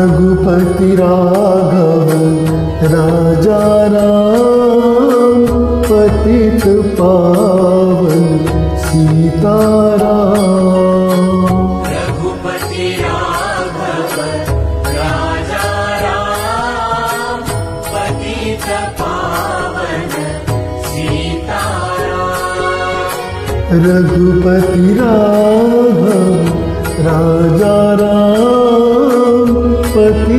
रघुपति राघव राजा राम पतित पावन सीताराम। रघुपति राघव राजा राम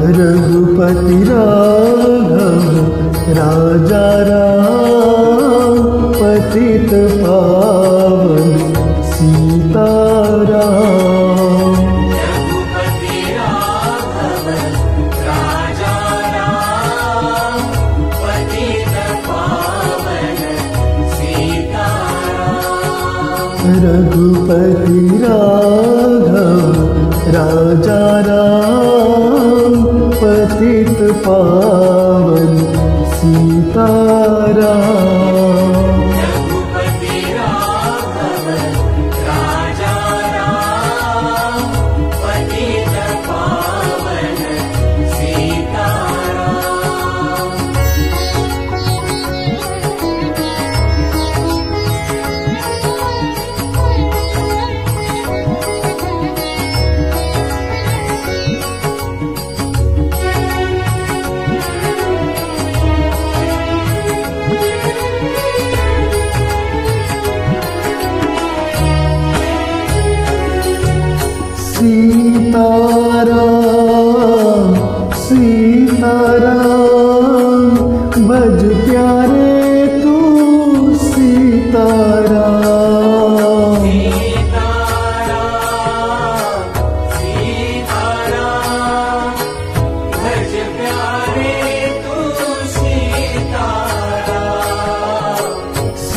रघुपति राघव राजा राम पतित पावन सीताराम। रघुपति राघव राजा राम पावन सीताराम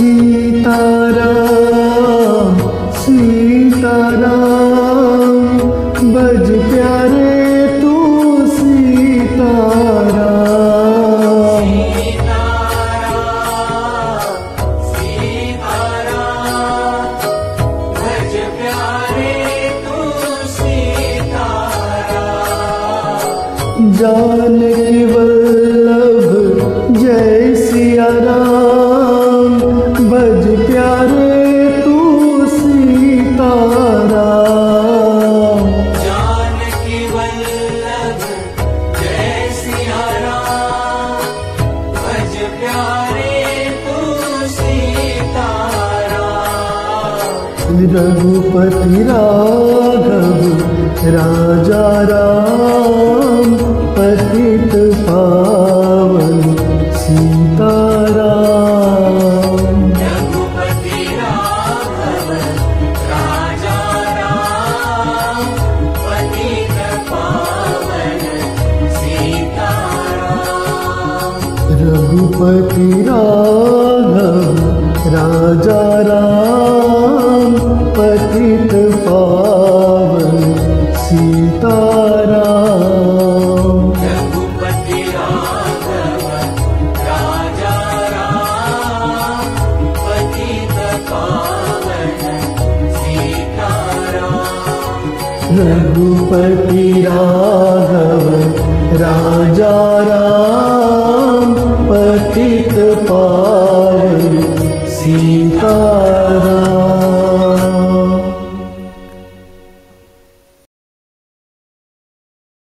सीताराम सीताराम भज प्यारे तू सीताराम। सीताराम रघुपति राघव राजा राम पावन सीताराम। रघुपति राघव राजा राम ललित पावन सीताराम। रघुपति राघव राजा राम पतित पार सीता